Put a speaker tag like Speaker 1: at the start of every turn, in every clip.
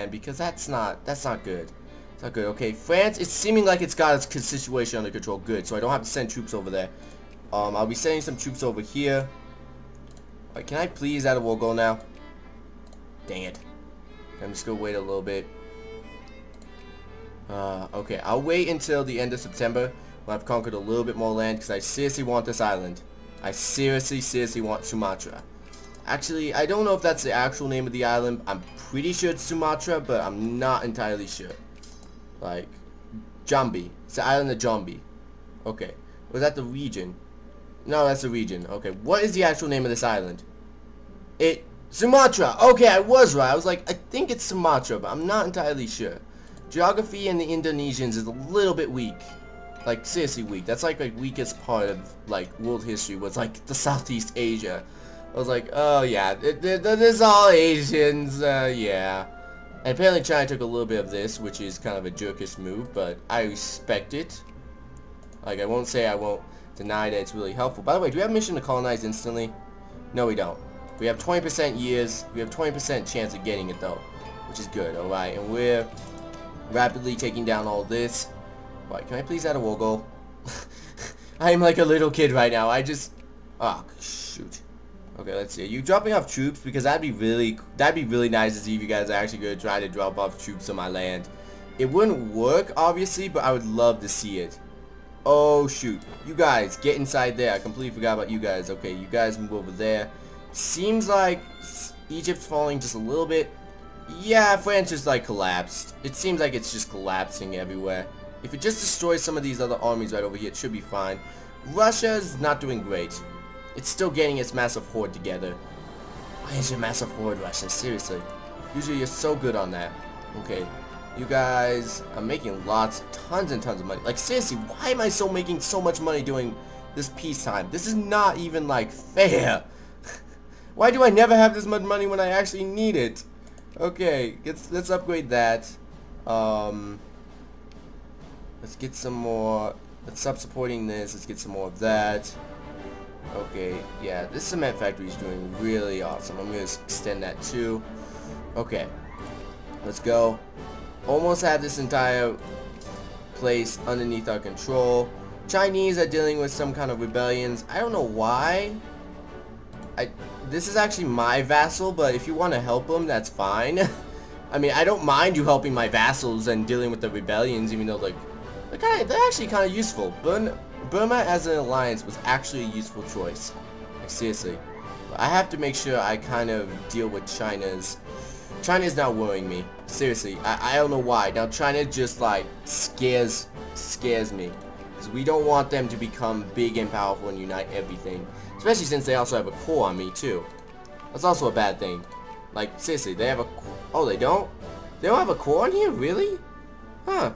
Speaker 1: land because that's not that's not good. It's not good. Okay, France, it's seeming like it's got its situation under control. Good, so I don't have to send troops over there. Um, I'll be sending some troops over here. Right, can I please add a war goal now? Dang it. I'm just gonna wait a little bit. Uh, okay, I'll wait until the end of September when I've conquered a little bit more land because I seriously want this island. I seriously, seriously want Sumatra. Actually, I don't know if that's the actual name of the island. I'm pretty sure it's Sumatra, but I'm not entirely sure. Like, Jambi. It's the island of Jambi. Okay. Was that the region? No, that's the region. Okay. What is the actual name of this island? It... Sumatra! Okay, I was right. I was like, I think it's Sumatra, but I'm not entirely sure. Geography in the Indonesians is a little bit weak. Like, seriously weak. That's like the weakest part of, like, world history was, like, the Southeast Asia. I was like, oh, yeah, this is all Asians, uh, yeah. And apparently China took a little bit of this, which is kind of a jerkish move, but I respect it. Like, I won't say I won't deny that it's really helpful. By the way, do we have a mission to colonize instantly? No, we don't. We have 20% years. We have 20% chance of getting it, though, which is good, alright? And we're rapidly taking down all this. Right, can I please add a war goal? I'm like a little kid right now. I just... Oh. Okay, let's see. Are you dropping off troops? Because that'd be really... That'd be really nice to see if you guys are actually to try to drop off troops on my land. It wouldn't work, obviously, but I would love to see it. Oh, shoot. You guys, get inside there. I completely forgot about you guys. Okay, you guys move over there. Seems like Egypt's falling just a little bit. Yeah, France just, like, collapsed. It seems like it's just collapsing everywhere. If it just destroys some of these other armies right over here, it should be fine. Russia's not doing great. It's still getting its massive horde together. Why is your massive horde, Russia? Seriously. Usually you're so good on that. Okay. You guys are making lots, tons and tons of money. Like, seriously, why am I so making so much money doing this peacetime? This is not even, like, fair. why do I never have this much money when I actually need it? Okay, let's, let's upgrade that. Um... Let's get some more. Let's stop supporting this. Let's get some more of that. Okay, yeah, this cement factory is doing really awesome. I'm going to extend that too. Okay, let's go. Almost have this entire place underneath our control. Chinese are dealing with some kind of rebellions. I don't know why. I This is actually my vassal, but if you want to help them, that's fine. I mean, I don't mind you helping my vassals and dealing with the rebellions, even though, like, they're, kind of, they're actually kind of useful. Burma, Burma as an alliance was actually a useful choice. Like, seriously. I have to make sure I kind of deal with China's... China's not worrying me. Seriously. I, I don't know why. Now, China just, like, scares, scares me. Because we don't want them to become big and powerful and unite everything. Especially since they also have a core on me, too. That's also a bad thing. Like, seriously, they have a... Oh, they don't? They don't have a core on here? Really? Huh.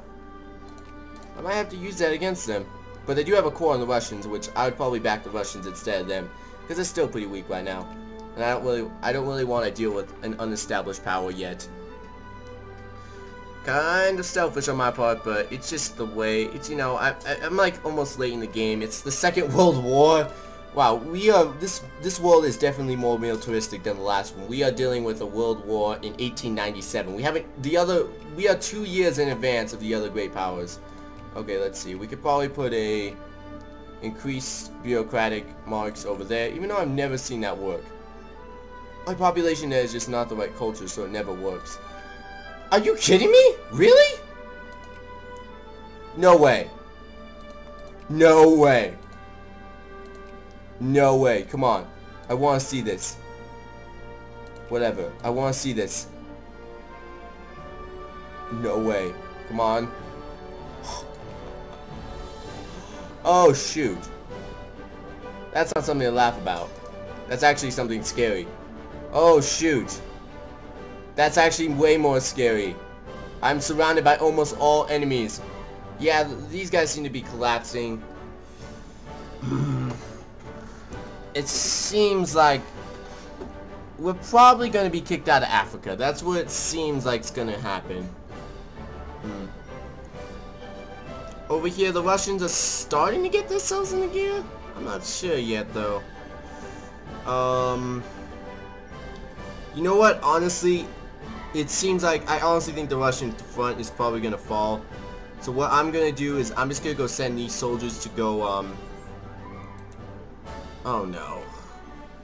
Speaker 1: I might have to use that against them. But they do have a core on the Russians, which I would probably back the Russians instead of them, because they're still pretty weak right now. And I don't really, I don't really want to deal with an unestablished power yet. Kind of selfish on my part, but it's just the way. It's you know, I, I I'm like almost late in the game. It's the Second World War. Wow, we are this this world is definitely more militaristic than the last one. We are dealing with a world war in 1897. We haven't the other. We are two years in advance of the other great powers. Okay, let's see. We could probably put a increased bureaucratic marks over there, even though I've never seen that work. My population there is just not the right culture, so it never works. Are you kidding me? Really? No way. No way. No way. Come on. I want to see this. Whatever. I want to see this. No way. Come on. Oh, shoot. That's not something to laugh about. That's actually something scary. Oh, shoot. That's actually way more scary. I'm surrounded by almost all enemies. Yeah, these guys seem to be collapsing. it seems like we're probably going to be kicked out of Africa. That's what it seems like is going to happen. Hmm. Over here, the Russians are starting to get themselves in the gear? I'm not sure yet, though. Um... You know what? Honestly, it seems like, I honestly think the Russian front is probably going to fall. So what I'm going to do is I'm just going to go send these soldiers to go, um... Oh no.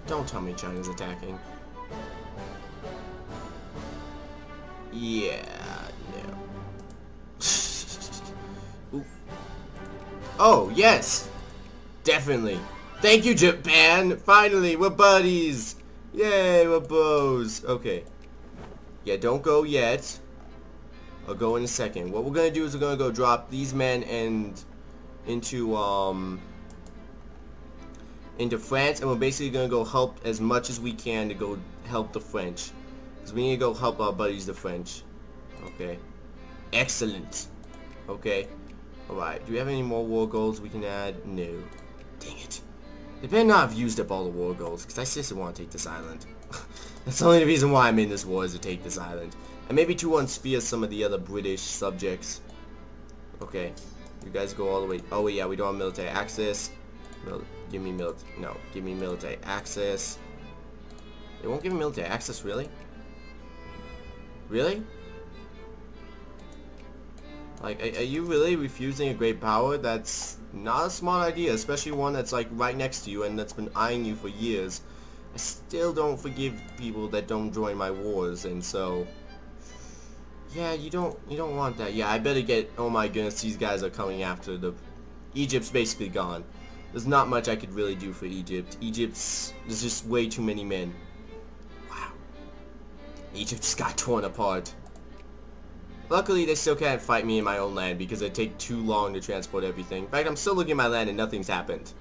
Speaker 1: Don't tell me China's attacking. Yeah, oh, yes! Definitely. Thank you, Japan! Finally, we're buddies! Yay, we're bros! Okay. Yeah, don't go yet. I'll go in a second. What we're gonna do is we're gonna go drop these men and into um into France and we're basically gonna go help as much as we can to go help the French. Because we need to go help our buddies the French. Okay. Excellent. Okay. Alright. Do we have any more war goals we can add? No. Dang it. They better not have used up all the war goals, because I seriously want to take this island. That's the only reason why I'm in this war is to take this island. And maybe to unsphere some of the other British subjects. Okay. You guys go all the way. Oh, yeah, we don't have military access. Mil give me military. No, give me military access. They won't give me military access, really? Really? Like, are, are, you really refusing a great power? That's not a smart idea, especially one that's like right next to you and that's been eyeing you for years. I still don't forgive people that don't join my wars, and so... Yeah, you don't you don't want that. Yeah, I better get... Oh my goodness, these guys are coming after the... Egypt's basically gone. There's not much I could really do for Egypt. Egypt's... There's just way too many men. Wow. Egypt just got torn apart. Luckily, they still can't fight me in my own land because it take too long to transport everything. In fact, I'm still looking at my land and nothing's happened.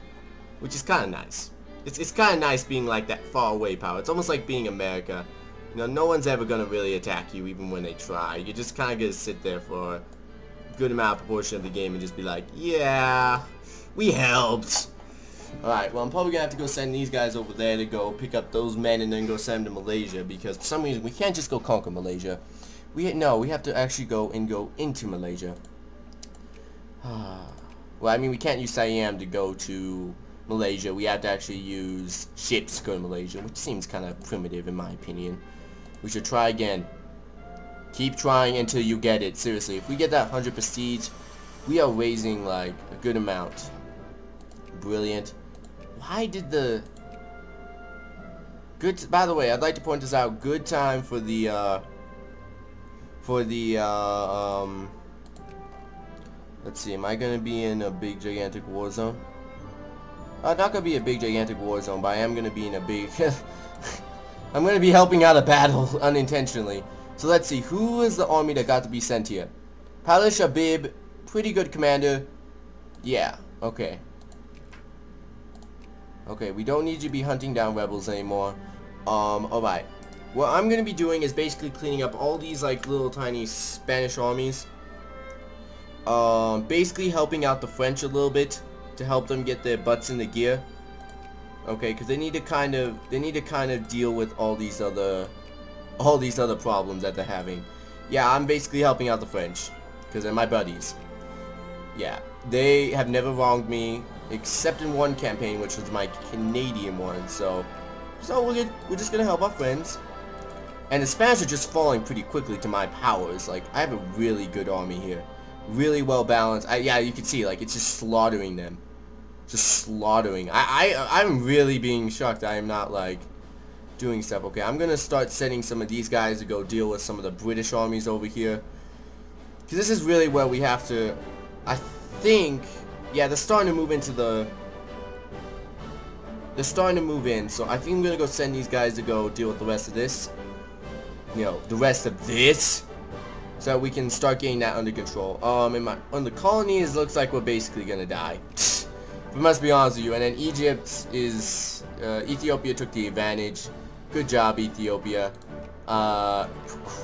Speaker 1: Which is kind of nice. It's, it's kind of nice being like that far away power. It's almost like being America. You know, no one's ever going to really attack you even when they try. You just kind of get to sit there for a good amount of proportion of the game and just be like, yeah, we helped. Alright, well I'm probably gonna have to go send these guys over there to go pick up those men and then go send them to Malaysia because for some reason we can't just go conquer Malaysia. We No, we have to actually go and go into Malaysia. well, I mean we can't use Siam to go to Malaysia. We have to actually use ships to go to Malaysia, which seems kind of primitive in my opinion. We should try again. Keep trying until you get it. Seriously, if we get that 100 prestige, we are raising like a good amount. Brilliant. Why did the... Good, by the way, I'd like to point this out. Good time for the, uh, for the, uh, um, let's see, am I going to be in a big, gigantic war zone? Uh, not going to be a big, gigantic war zone, but I am going to be in a big, I'm going to be helping out a battle unintentionally. So let's see, who is the army that got to be sent here? Palish Abib, pretty good commander. Yeah, okay. Okay, we don't need you to be hunting down rebels anymore. Um, alright. What I'm going to be doing is basically cleaning up all these, like, little tiny Spanish armies. Um, basically helping out the French a little bit to help them get their butts in the gear. Okay, because they need to kind of, they need to kind of deal with all these other, all these other problems that they're having. Yeah, I'm basically helping out the French, because they're my buddies. Yeah, they have never wronged me except in one campaign, which was my Canadian one. So, so we're we're just gonna help our friends. And the Spanish are just falling pretty quickly to my powers. Like I have a really good army here, really well balanced. I, yeah, you can see like it's just slaughtering them, just slaughtering. I I I'm really being shocked. I am not like doing stuff. Okay, I'm gonna start sending some of these guys to go deal with some of the British armies over here. Because this is really where we have to, I think, yeah, they're starting to move into the... They're starting to move in, so I think I'm gonna go send these guys to go deal with the rest of this. You know, the rest of this. So we can start getting that under control. Um, in my, on the colonies, looks like we're basically gonna die. we must be honest with you. And then Egypt is... Uh, Ethiopia took the advantage. Good job, Ethiopia. Uh,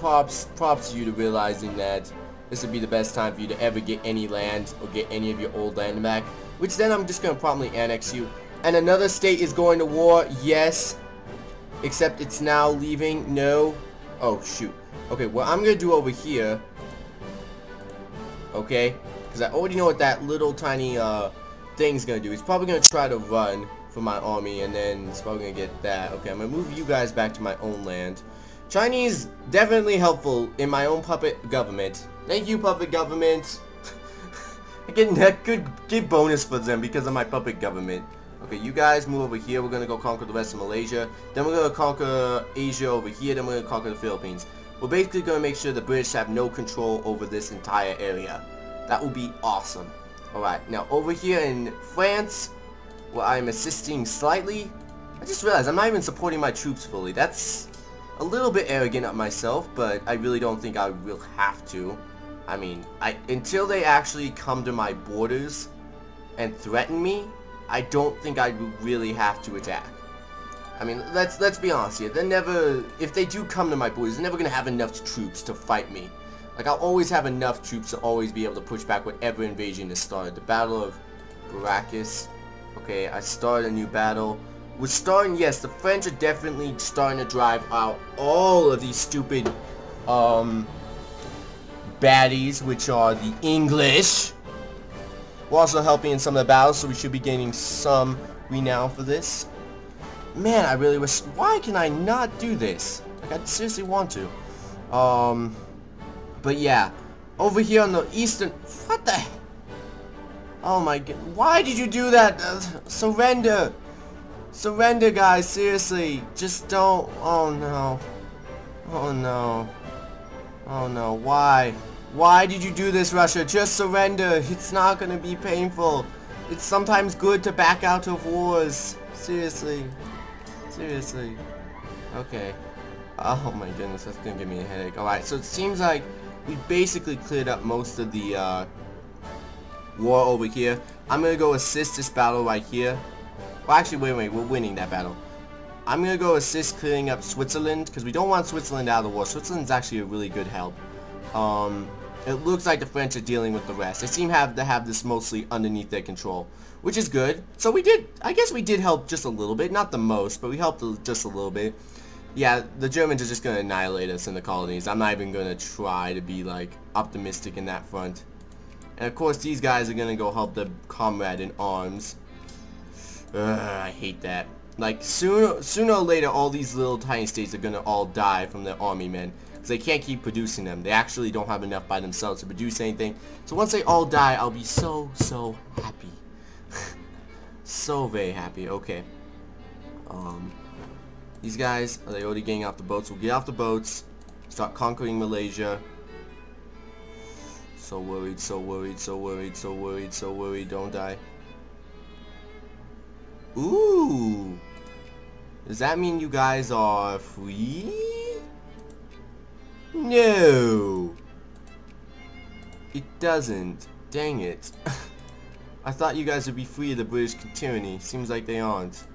Speaker 1: props, props you to realizing that this would be the best time for you to ever get any land or get any of your old land back. Which then I'm just to promptly annex you. And another state is going to war, yes. Except it's now leaving, no. Oh, shoot. Okay, what I'm to do over here, okay, because I already know what that little tiny uh, thing's to do. He's probably to try to run for my army, and then he's probably to get that. Okay, I'm to move you guys back to my own land. Chinese definitely helpful in my own puppet government. Thank you, puppet government. I get a good, good bonus for them because of my puppet government. Okay, you guys move over here. We're going to go conquer the rest of Malaysia. Then we're going to conquer Asia over here. Then we're going to conquer the Philippines. We're basically going to make sure the British have no control over this entire area. That would be awesome. Alright, now over here in France, where I'm assisting slightly, I just realized I'm not even supporting my troops fully. That's a little bit arrogant of myself, but I really don't think I will have to. I mean, I until they actually come to my borders and threaten me, I don't think I really have to attack. I mean, let's let's be honest here. They're never, if they do come to my borders, they're never gonna have enough troops to fight me. Like I'll always have enough troops to always be able to push back whatever invasion is started. The Battle of Baracus. Okay, I started a new battle. We're starting, yes, the French are definitely starting to drive out all of these stupid, um, baddies, which are the English. We're also helping in some of the battles, so we should be gaining some renown for this. Man, I really wish... Why can I not do this? Like, I seriously want to. Um... But yeah. Over here on the eastern... What the... Oh my god. Why did you do that? Uh, surrender. Surrender, guys. Seriously. Just don't... Oh, no. Oh, no. Oh, no. Why? Why did you do this, Russia? Just surrender. It's not gonna be painful. It's sometimes good to back out of wars. Seriously. Seriously. Okay. Oh my goodness, that's gonna give me a headache. Alright, so it seems like we basically cleared up most of the uh, war over here. I'm gonna go assist this battle right here. Well, actually, wait, wait, we're winning that battle. I'm gonna go assist clearing up Switzerland, because we don't want Switzerland out of the war. Switzerland's actually a really good help. Um, it looks like the French are dealing with the rest. They seem have to have this mostly underneath their control, which is good. So we did, I guess we did help just a little bit, not the most, but we helped just a little bit. Yeah, the Germans are just going to annihilate us in the colonies. I'm not even going to try to be, like, optimistic in that front. And of course, these guys are going to go help their comrade in arms. Ugh, I hate that. Like, sooner, sooner or later, all these little tiny states are going to all die from their army men because they can't keep producing them. They actually don't have enough by themselves to produce anything. So once they all die, I'll be so, so happy. so very happy. Okay. Um, these guys, are they already getting off the boats? We'll get off the boats, start conquering Malaysia. So worried, so worried, so worried, so worried, so worried, don't die. Ooh! Does that mean you guys are free? No! It doesn't. Dang it. I thought you guys would be free of the British tyranny. Seems like they aren't.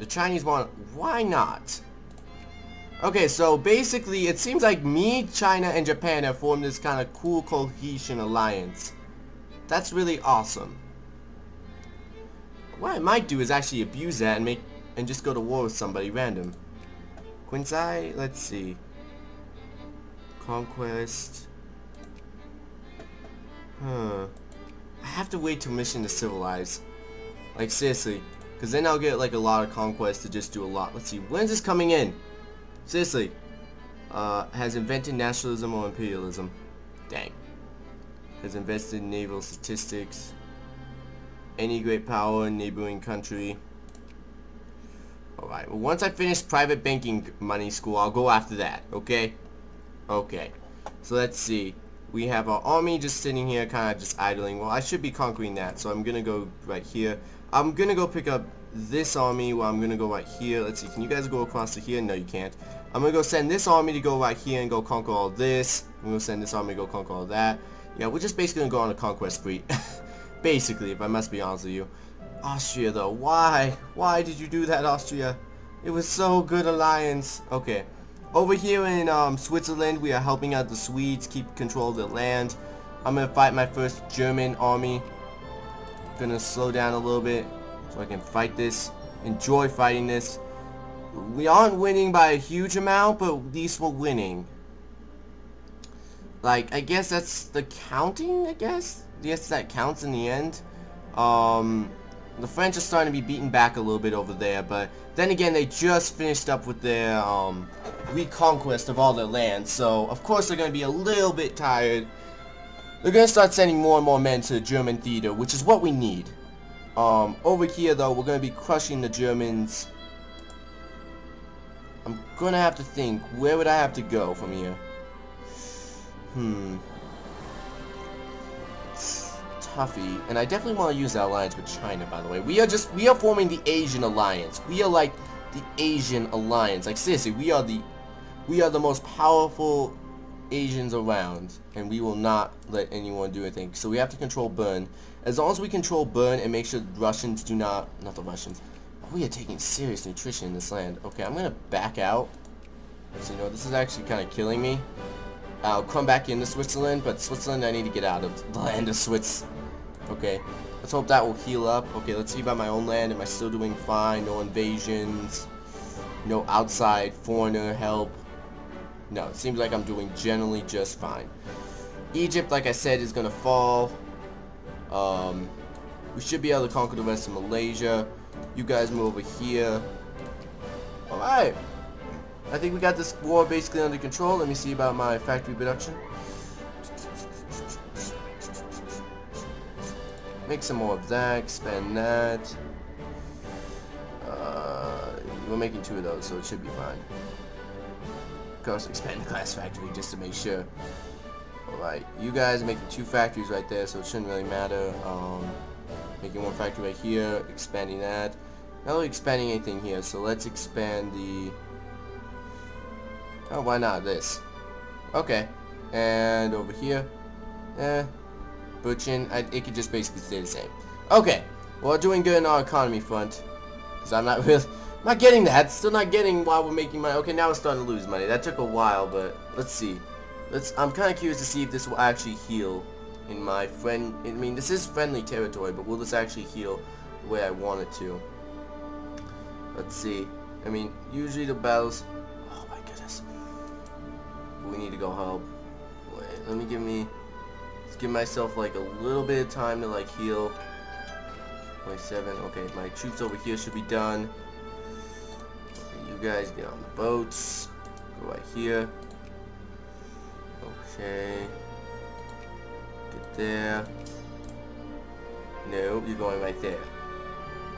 Speaker 1: The Chinese want... Why not? Okay, so basically, it seems like me, China, and Japan have formed this kind of cool cohesion alliance. That's really awesome. What I might do is actually abuse that and make and just go to war with somebody random. Quincy, let's see. Conquest. Huh. I have to wait till mission to civilize. Like, seriously. Because then I'll get, like, a lot of conquest to just do a lot. Let's see. When's this coming in? Seriously. Uh, has invented nationalism or imperialism. Dang. Has invested in naval statistics. Any great power in neighboring country. Alright, well once I finish private banking money school, I'll go after that, okay? Okay. So let's see. We have our army just sitting here kind of just idling. Well, I should be conquering that, so I'm going to go right here. I'm going to go pick up this army well, I'm going to go right here. Let's see, can you guys go across to here? No, you can't. I'm going to go send this army to go right here and go conquer all this. I'm going to send this army to go conquer all that. Yeah, we're just basically going to go on a conquest spree. basically, if I must be honest with you. Austria, though. Why? Why did you do that, Austria? It was so good alliance. Okay. Over here in um, Switzerland, we are helping out the Swedes keep control of the land. I'm to fight my first German army. Gonna slow down a little bit so I can fight this. Enjoy fighting this. We aren't winning by a huge amount, but at least we're winning. Like, I guess that's the counting, I guess? Yes, that counts in the end. Um, the French are starting to be beaten back a little bit over there, but then again, they just finished up with their, um, reconquest of all their land, so of course they're going to be a little bit tired. They're going to start sending more and more men to the German theater, which is what we need. Um, over here though, we're going to be crushing the Germans. I'm going to have to think, where would I have to go from here? Hmm. Toughy. And I definitely want to use that alliance with China, by the way. We are just, we are forming the Asian alliance. We are like the Asian alliance. Like seriously, we are the, we are the most powerful Asians around. And we will not let anyone do anything. So we have to control Bern. As long as we control Bern and make sure the Russians do not, not the Russians, we are taking serious nutrition in this land. Okay, I'm going to back out. So, you know, this is actually kind of killing me. I'll come back into Switzerland, but Switzerland, I need to get out of the land of Swiss. Okay, let's hope that will heal up. Okay, let's see about my own land. Am I still doing fine? No invasions. No outside foreigner help. No, it seems like I'm doing generally just fine. Egypt, like I said, is going to fall. Um, we should be able to conquer the rest of Malaysia. You guys move over here. Alright. I think we got this war basically under control. Let me see about my factory production. Make some more of that, expand that. Uh, we're making two of those, so it should be fine. Of course, expand the glass factory just to make sure. Alright, you guys making two factories right there, so it shouldn't really matter. Um, making one factory right here, expanding that. Not really expanding anything here, so let's expand the Oh, why not this? Okay. And over here. Eh. Butchin. I, it could just basically stay the same. Okay. Well, we're doing good in our economy front. Because I'm not really... not getting that. Still not getting while we're making money. Okay, now we're starting to lose money. That took a while, but let's see. Let's. I'm kind of curious to see if this will actually heal in my friend... I mean, this is friendly territory, but will this actually heal the way I want it to? Let's see. I mean, usually the battles Oh, my goodness. we need to go help. Wait, let me give me, give myself like a little bit of time to like heal. 27, okay, my troops over here should be done. You guys get on the boats. Go right here. Okay. Get there. No, you're going right there.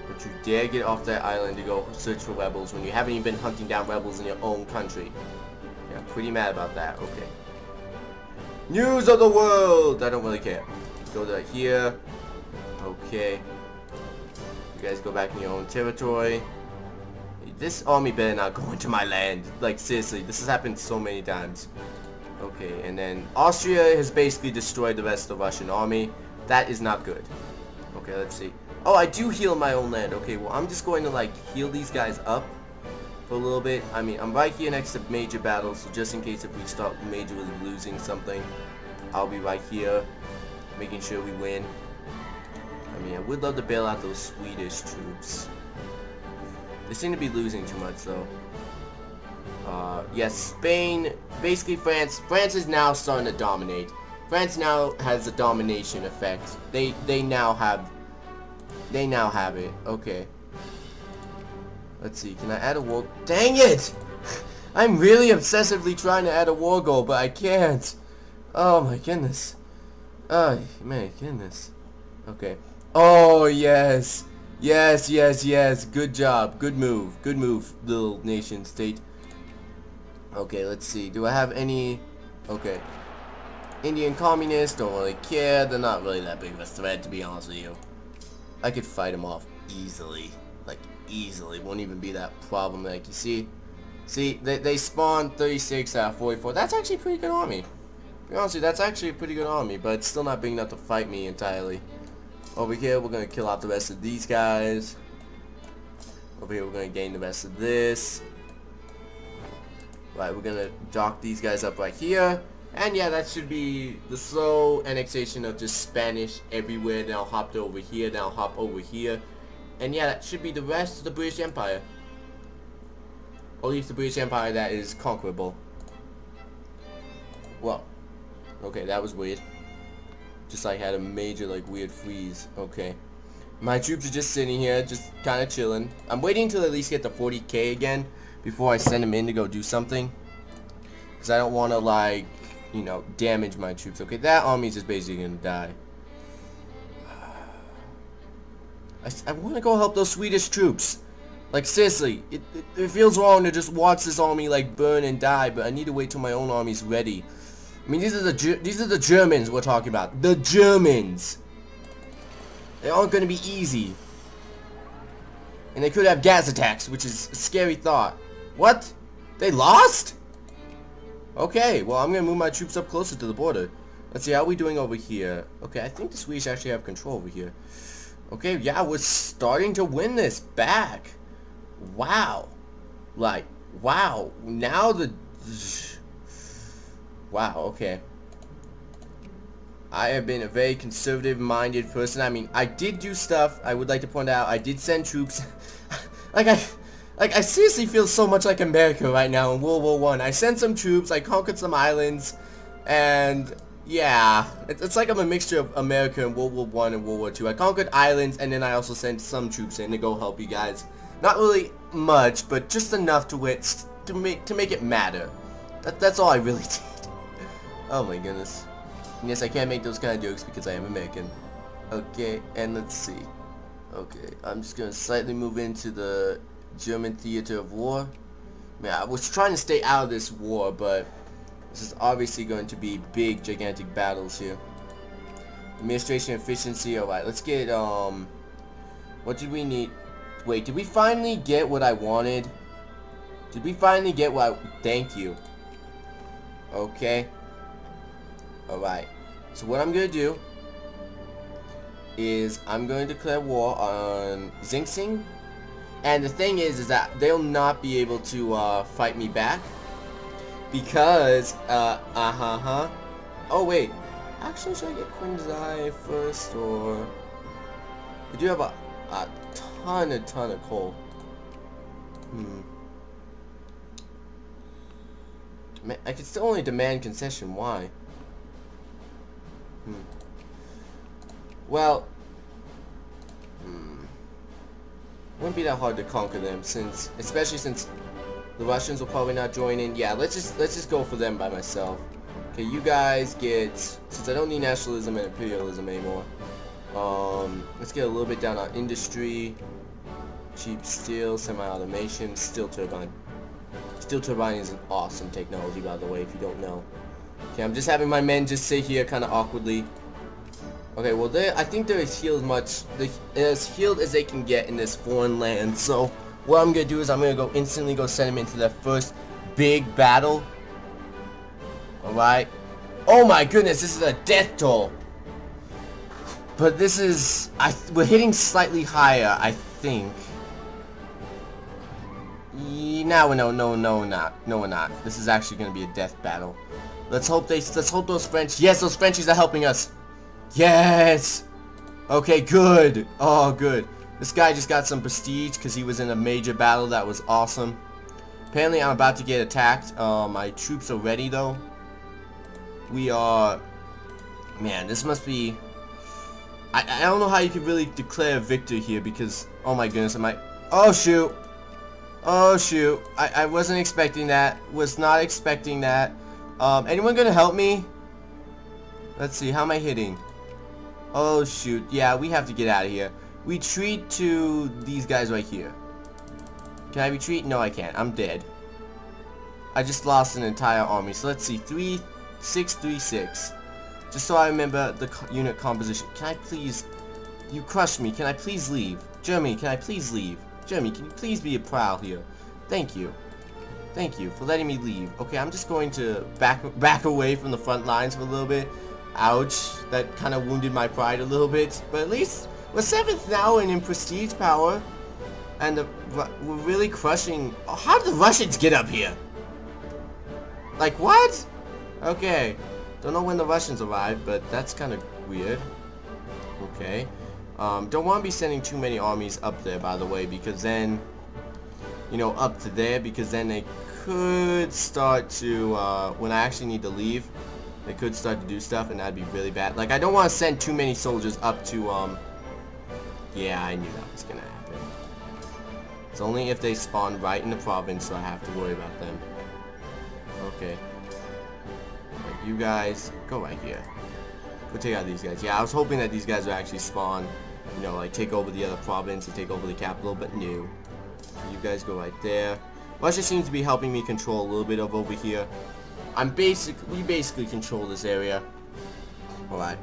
Speaker 1: But you dare get off that island to go search for rebels when you haven't even been hunting down rebels in your own country. Yeah, I'm pretty mad about that. Okay. News of the world! I don't really care. Go to here. Okay. You guys go back in your own territory. This army better not go into my land. Like, seriously, this has happened so many times. Okay, and then Austria has basically destroyed the rest of the Russian army. That is not good. Okay, let's see. Oh, I do heal my own land. Okay, well, I'm just going to, like, heal these guys up for a little bit. I mean, I'm right here next to major battles, so just in case if we start majorly losing something, I'll be right here, making sure we win. I mean, I would love to bail out those Swedish troops. They seem to be losing too much, though. Uh, yes, Spain, basically France, France is now starting to dominate. France now has a domination effect. They, they now have, they now have it. Okay. Let's see, can I add a war... Dang it! I'm really obsessively trying to add a war goal, but I can't. Oh my goodness. Oh, my goodness. Okay. Oh, yes. Yes, yes, yes. Good job. Good move. Good move, little nation state. Okay, let's see. Do I have any... Okay. Indian communists don't really care. They're not really that big of a threat, to be honest with you. I could fight them off easily easily. Won't even be that problem. Like you see, see they they spawn 36 out of 44. That's actually pretty good army. To be honest with you, that's actually a pretty good army, but it's still not big enough to fight me entirely. Over here, we're gonna kill out the rest of these guys. Over here, we're gonna gain the rest of this. Right, we're gonna dock these guys up right here. And yeah, that should be the slow annexation of just Spanish everywhere. Now hop over here, now hop over here. And yeah, that should be the rest of the British Empire. Or at least the British Empire that is conquerable. Well, okay, that was weird. Just like had a major like weird freeze. Okay. My troops are just sitting here, just kind of chilling. I'm waiting until at least get the 40k again. before I send them in to go do something. Because I don't want to, like, you know, damage my troops. Okay, that army's just basically going to die. I, I want to go help those Swedish troops. Like, seriously, it, it, it, feels wrong to just watch this army, like, burn and die, but I need to wait till my own army's ready. I mean, these are the these are the Germans we're talking about. The Germans! They aren't going to be easy. And they could have gas attacks, which is a scary thought. What? They lost? Okay, well, I'm going to move my troops up closer to the border. Let's see, how are we doing over here? Okay, I think the Swedish actually have control over here. Okay, yeah, we're starting to win this back. Wow. Like, wow. Now the... Wow, okay. I have been a very conservative-minded person. I mean, I did do stuff. I would like to point out, I did send troops. like, I... Like, I seriously feel so much like America right now in World War One. I. I sent some troops, I conquered some islands, and yeah, it's like I'm a mixture of America and World War One and World War Two. I conquered islands, and then I also sent some troops in to go help you guys. Not really much, but just enough to it to make to make it matter. That, that's all I really did. Oh my goodness. Yes, I can't make those kind of jokes because I am American. Okay, and let's see. Okay, I'm just gonna slightly move into the German theater of war. Yeah, I was trying to stay out of this war, but this is obviously going to be big, gigantic battles here. Administration efficiency, alright, let's get, um, what did we need? Wait, did we finally get what I wanted? Did we finally get what I, thank you. Okay. Alright. So what I'm going to do is I'm going to declare war on Sing. And the thing is, is that they'll not be able to uh, fight me back. Because, uh, uh-huh-huh. Oh, wait. Actually, should I get Quinzai first, or... We do have a, a ton, a ton of coal. Hmm. I can still only demand concession. Why? Hmm. Well, hmm. Wouldn't be that hard to conquer them, since, especially since the Russians will probably not join in. Yeah, let's just let's just go for them by myself. Okay, you guys get since I don't need nationalism and imperialism anymore. Um, let's get a little bit down on industry, cheap steel, semi-automation, steel turbine. Steel turbine is an awesome technology, by the way, if you don't know. Okay, I'm just having my men just sit here kind of awkwardly. Okay, well, they I think they're as healed much, as healed as they can get in this foreign land. So, what I'm gonna do is I'm gonna go instantly go send him into their first big battle. All right. Oh my goodness, this is a death toll. But this is, I we're hitting slightly higher, I think. No, no, no, no, not. No, we're not. This is actually gonna be a death battle. Let's hope they, let's hope those French, yes, those Frenchies are helping us. Yes! Okay, good. Oh, good. This guy just got some prestige because he was in a major battle that was awesome. Apparently, I'm about to get attacked. Uh, my troops are ready, though. We are... Man, this must be... I, I don't know how you could really declare a victor here because... Oh my goodness, am I... Oh, shoot! Oh, shoot. I, I wasn't expecting that. Was not expecting that. Um, anyone gonna help me? Let's see, how am I hitting? Oh shoot, yeah, we have to get out of here. Retreat to these guys right here. Can I retreat? No, I can't. I'm dead. I just lost an entire army. So let's see, three, six, three, six. Just so I remember the co unit composition. Can I please... You crushed me. Can I please leave? Germany, can I please leave? Germany, can you please be a prow here? Thank you. Thank you for letting me leave. Okay, I'm just going to back back away from the front lines for a little bit. Ouch, that kind of wounded my pride a little bit. But at least we're 7th now and in prestige power. And the, we're really crushing... How did the Russians get up here? Like, what? Okay. Don't know when the Russians arrived, but that's kind of weird. Okay. Um, don't want to be sending too many armies up there, by the way, because then you know, up to there because then they could start to, uh, when I actually need to leave, they could start to do stuff and that'd be really bad. Like, I don't want to send too many soldiers up to, um, yeah, I knew that was to happen. It's only if they spawn right in the province so I have to worry about them. Okay. you guys, go right here. Go take out these guys. Yeah, I was hoping that these guys would actually spawn, you know, like take over the other province and take over the capital, but no. You guys go right there. Russia seems to be helping me control a little bit of over here. I'm basic, we basically control this area. Alright.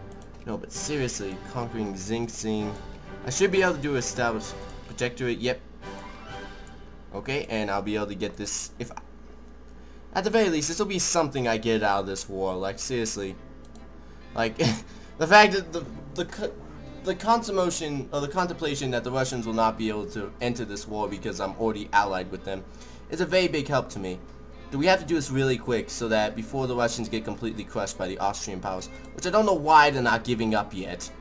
Speaker 1: No, but seriously, conquering Xing Xing. I should be able to do establish protectorate, yep. Okay, and I'll be able to get this, if, at the very least, this will be something I get out of this war, like, seriously. Like, the fact that the, the, the consummation, or the contemplation that the Russians will not be able to enter this war because I'm already allied with them, is a very big help to me. Do we have to do this really quick so that before the Russians get completely crushed by the Austrian powers, which I don't know why they're not giving up yet.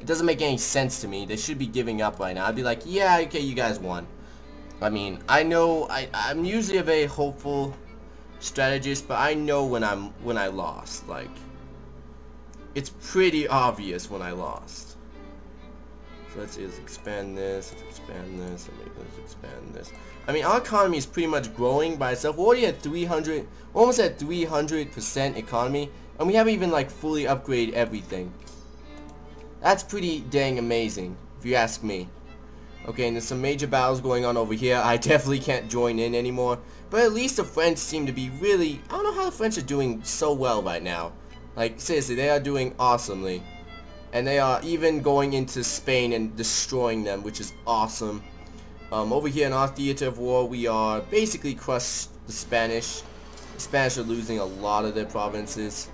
Speaker 1: It doesn't make any sense to me. They should be giving up right now. I'd be like, yeah, okay, you guys won. I mean, I know I, I'm usually a very hopeful strategist, but I know when I'm when I lost. Like, it's pretty obvious when I lost. So let's, let's expand this, let's expand this, let's expand this. I mean, our economy is pretty much growing by itself. We're already at 300, almost at 300% economy, and we haven't even like fully upgraded everything. That's pretty dang amazing, if you ask me. Okay, and there's some major battles going on over here. I definitely can't join in anymore. But at least the French seem to be really... I don't know how the French are doing so well right now. Like, seriously, they are doing awesomely. And they are even going into Spain and destroying them, which is awesome. Um, over here in our theater of war, we are basically crushed the Spanish. The Spanish are losing a lot of their provinces.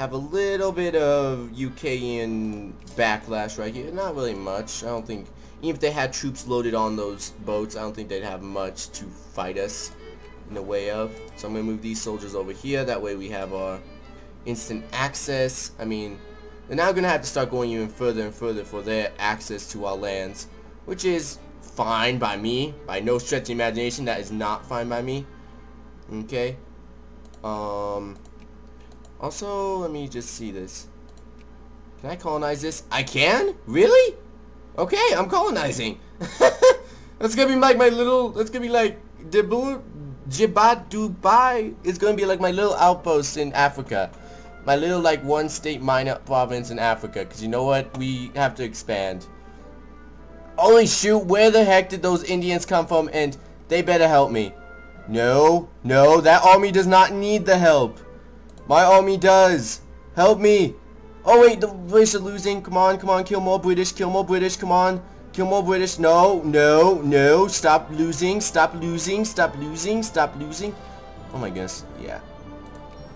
Speaker 1: Have a little bit of UKian backlash right here. Not really much. I don't think... Even if they had troops loaded on those boats, I don't think they'd have much to fight us in the way of. So I'm going to move these soldiers over here. That way we have our instant access. I mean, they're now going to have to start going even further and further for their access to our lands, which is fine by me. By no stretch of imagination, that is not fine by me. Okay. Um. Also, let me just see this. Can I colonize this? I can? Really? Okay, I'm colonizing. that's gonna be like my little, that's gonna be like, Jibat Dubai is gonna be like my little outpost in Africa. My little like one state minor province in Africa. Cause you know what? We have to expand. Holy shoot, where the heck did those Indians come from? And they better help me. No, no, that army does not need the help. My army does. Help me. Oh wait, the British are losing. Come on, come on, kill more British, kill more British, come on. Kill more British. No, no, no. Stop losing, stop losing, stop losing, stop losing. Oh my goodness, yeah.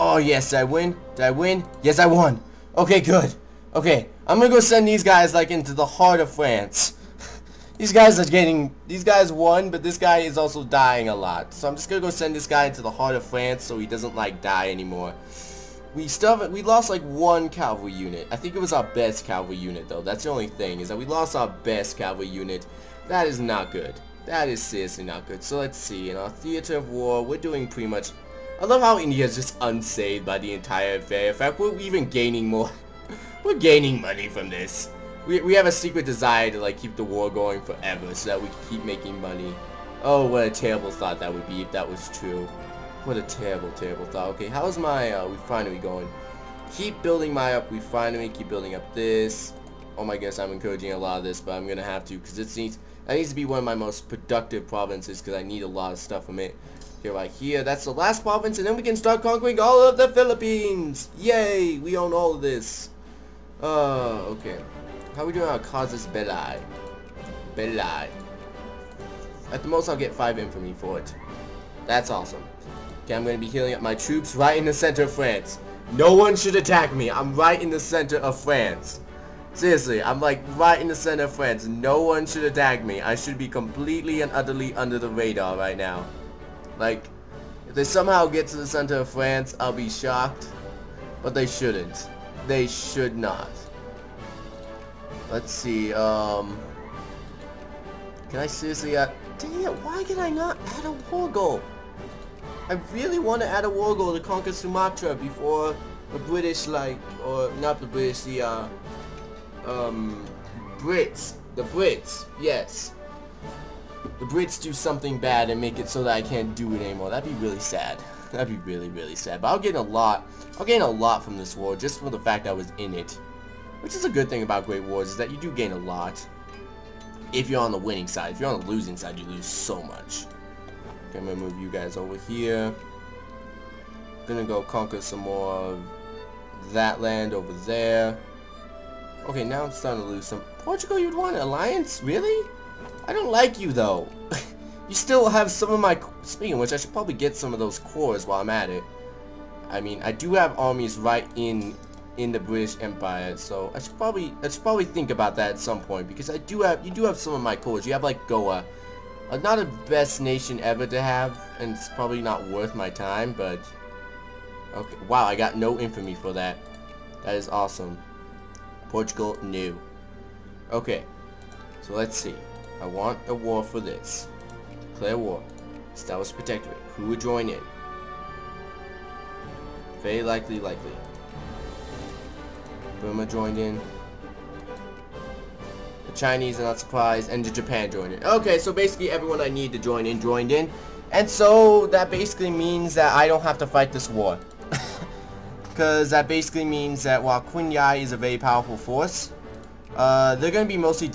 Speaker 1: Oh yes, I win? Did I win? Yes, I won. Okay, good. Okay, I'm gonna go send these guys like into the heart of France. These guys are getting, these guys won, but this guy is also dying a lot. So I'm just gonna go send this guy into the heart of France so he doesn't like die anymore. We still haven't, we lost like one cavalry unit. I think it was our best cavalry unit though. That's the only thing, is that we lost our best cavalry unit. That is not good. That is seriously not good. So let's see, in our theater of war, we're doing pretty much, I love how India is just unsaved by the entire affair. In fact, we're even gaining more, we're gaining money from this we, we have a secret desire to like keep the war going forever so that we can keep making money. Oh, what a terrible thought that would be if that was true. What a terrible, terrible thought. Okay, how's my uh, refinery going? Keep building my up refinery, keep building up this. Oh my goodness, I'm encouraging a lot of this, but I'm gonna have to because it needs that needs to be one of my most productive provinces because I need a lot of stuff from it. Okay, right here, that's the last province, and then we can start conquering all of the Philippines! Yay! We own all of this. Uh, okay. How we doing on Casus Belli? Belli. At the most, I'll get 5 infamy for it. That's awesome. Okay, I'm to be healing up my troops right in the center of France. No one should attack me. I'm right in the center of France. Seriously, I'm like right in the center of France. No one should attack me. I should be completely and utterly under the radar right now. Like, if they somehow get to the center of France, I'll be shocked. But they shouldn't. They should not. Let's see, um... Can I seriously. Dang it, why can I not add a war goal? I really want to add a war goal to conquer Sumatra before the British, like, or not the British, the, uh, um, Brits. The Brits, yes. the Brits do something bad and make it so that I can't do it anymore. That'd be really sad. That'd be really, really sad. But I'll gain a lot. I'll gain a lot from this war just for the fact I was in it. Which is a good thing about Great Wars is that you do gain a lot. If you're on the winning side. If you're on the losing side, you lose so much. Okay, I'm gonna move you guys over here. Gonna go conquer some more of that land over there. Okay, now I'm starting to lose some. Portugal, you'd want an alliance? Really? I don't like you, though. you still have some of my... Speaking of which, I should probably get some of those cores while I'm at it. I mean, I do have armies right in in the British Empire, so I should probably I should probably think about that at some point because I do have you do have some of my cores. You have like Goa, uh, not a best nation ever to have, and it's probably not worth my time, but okay. Wow, I got no infamy for that. That is awesome. Portugal, new. Okay, so let's see. I want a war for this. Declare war. Establish protectorate. Who would join in? Very likely, likely. Burma joined in. Chinese are not surprised, and Japan joined in. Okay, so basically everyone I need to join in joined in. And so that basically means that I don't have to fight this war. Because that basically means that while Qin Yi is a very powerful force, uh, they're going to be mostly